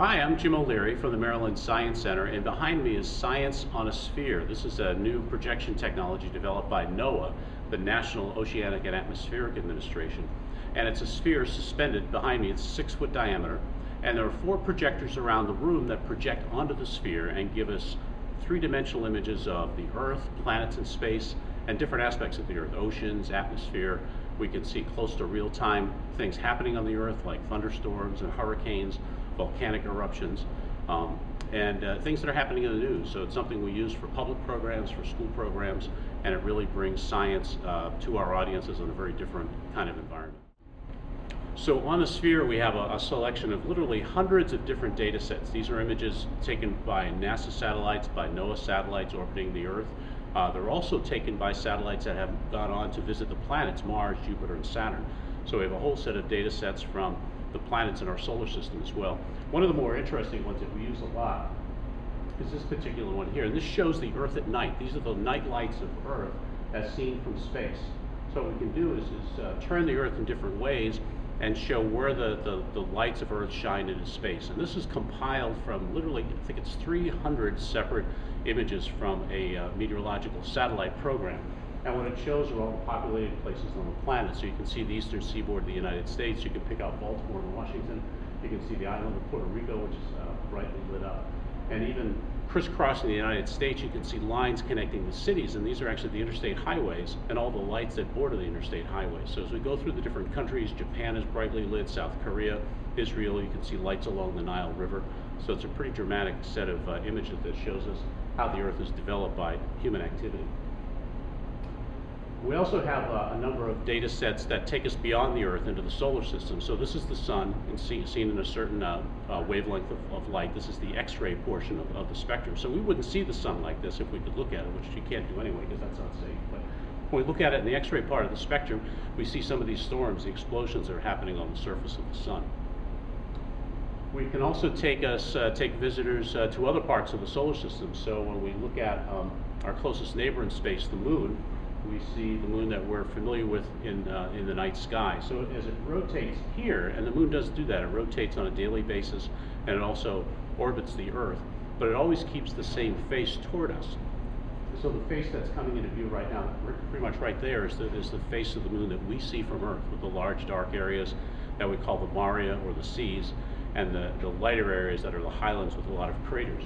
Hi, I'm Jim O'Leary from the Maryland Science Center, and behind me is Science on a Sphere. This is a new projection technology developed by NOAA, the National Oceanic and Atmospheric Administration. And it's a sphere suspended behind me. It's six foot diameter. And there are four projectors around the room that project onto the sphere and give us three-dimensional images of the Earth, planets in space, and different aspects of the Earth, oceans, atmosphere. We can see close to real-time things happening on the Earth, like thunderstorms and hurricanes, volcanic eruptions, um, and uh, things that are happening in the news. So it's something we use for public programs, for school programs, and it really brings science uh, to our audiences in a very different kind of environment. So on the sphere, we have a, a, selection of literally hundreds of different data sets. These are images taken by NASA satellites, by NOAA satellites orbiting the Earth. Uh, they're also taken by satellites that have gone on to visit the planets Mars, Jupiter, and Saturn. So we have a whole set of data sets from the planets in our solar system as well. One of the more interesting ones that we use a lot is this particular one here. And this shows the Earth at night. These are the night lights of Earth as seen from space. So what we can do is, is uh, turn the Earth in different ways and show where the, the, the, lights of Earth shine into space. And this is compiled from literally, I think it's 300 separate images from a uh, meteorological satellite program. And what it shows are all the populated places on the planet. So you can see the eastern seaboard of the United States. You can pick out Baltimore and Washington. You can see the island of Puerto Rico, which is uh, brightly lit up. And even crisscrossing the United States, you can see lines connecting the cities, and these are actually the interstate highways and all the lights that border the interstate highways. So as we go through the different countries, Japan is brightly lit, South Korea, Israel, you can see lights along the Nile River. So it's a pretty dramatic set of uh, images that shows us how the Earth is developed by human activity. We also have uh, a number of data sets that take us beyond the Earth into the solar system. So this is the sun and see, seen in a certain uh, uh, wavelength of, of, light. This is the X-ray portion of, of, the spectrum. So we wouldn't see the sun like this if we could look at it, which you can't do anyway because that's unsafe. But when we look at it in the X-ray part of the spectrum, we see some of these storms, the explosions that are happening on the surface of the sun. We can also take us uh, take visitors uh, to other parts of the solar system. So when we look at um, our closest neighbor in space, the moon, we see the moon that we're familiar with in, uh, in the night sky. So as it rotates here, and the moon does do that, it rotates on a daily basis and it also orbits the Earth, but it always keeps the same face toward us. So the face that's coming into view right now, pretty much right there, is the, is the face of the moon that we see from Earth with the large dark areas that we call the maria or the seas, and the, the lighter areas that are the highlands with a lot of craters.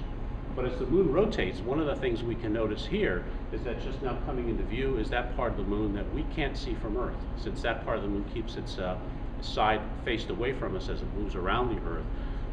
But as the moon rotates, one of the things we can notice here is that just now coming into view is that part of the moon that we can't see from Earth. Since that part of the moon keeps its uh, side faced away from us as it moves around the Earth,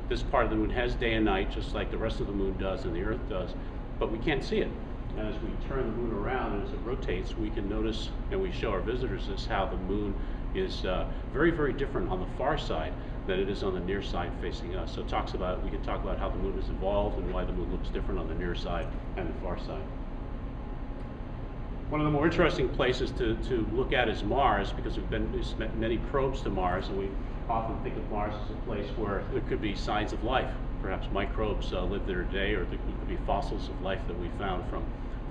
this part of the moon has day and night just like the rest of the moon does and the Earth does, but we can't see it. And as we turn the moon around and as it rotates, we can notice, and we show our visitors this, how the moon is uh, very, very different on the far side than it is on the near side facing us. So it talks about, we can talk about how the moon has evolved and why the moon looks different on the near side and the far side. One of the more interesting places to, to look at is Mars because we've been we've sent many probes to Mars and we often think of Mars as a place where there could be signs of life. Perhaps microbes uh, live there today or there could be fossils of life that we found from,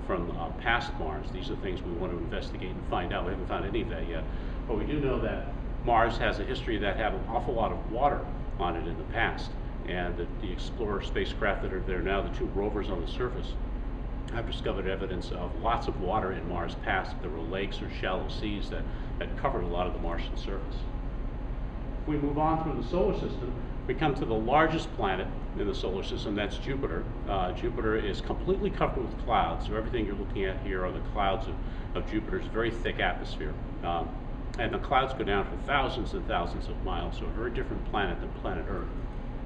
from uh, past Mars. These are things we want to investigate and find out. We haven't found any of that yet. But we do know that Mars has a history that had an awful lot of water on it in the past. And the, the Explorer spacecraft that are there now, the two rovers on the surface, have discovered evidence of lots of water in Mars past. There were lakes or shallow seas that, that covered a lot of the Martian surface. If we move on through the solar system, we come to the largest planet in the solar system, that's Jupiter. Uh, Jupiter is completely covered with clouds, so everything you're looking at here are the clouds of, of Jupiter's very thick atmosphere. Um, and the clouds go down for thousands and thousands of miles, so a very different planet than planet Earth.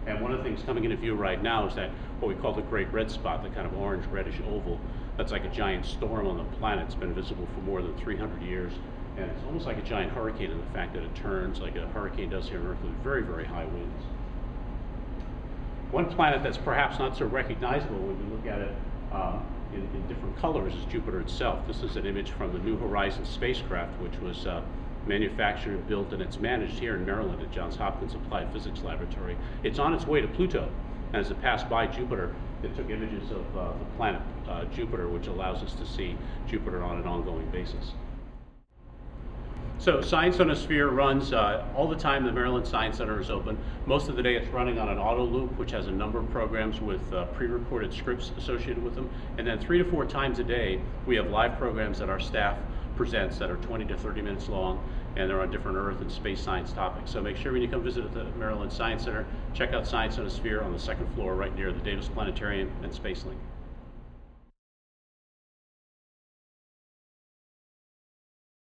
And one of the things coming into view right now is that what we call the Great Red Spot, the kind of orange reddish oval, that's like a giant storm on the planet. It's been visible for more than 300 years. And it's almost like a giant hurricane in the fact that it turns like a hurricane does here on Earth with very, very high winds. One planet that's perhaps not so recognizable when we look at it um, in, in, different colors is Jupiter itself. This is an image from the New Horizons spacecraft, which was uh, manufactured, built, and it's managed here in Maryland at Johns Hopkins Applied Physics Laboratory. It's on its way to Pluto, as it passed by Jupiter, it took images of uh, the planet uh, Jupiter, which allows us to see Jupiter on an ongoing basis. So Science on a Sphere runs uh, all the time. The Maryland Science Center is open. Most of the day it's running on an auto loop, which has a number of programs with uh, pre-recorded scripts associated with them. And then three to four times a day, we have live programs that our staff presents that are 20 to 30 minutes long, and they're on different Earth and space science topics. So make sure when you come visit the Maryland Science Center, check out Science on a Sphere on the second floor, right near the Davis Planetarium and Space Link.